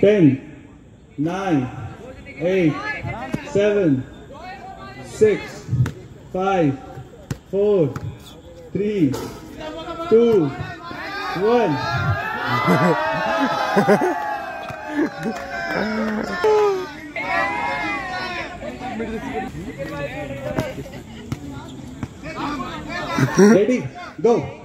Ten, nine, eight, seven, six, five, four, three, two, one. Ready, go.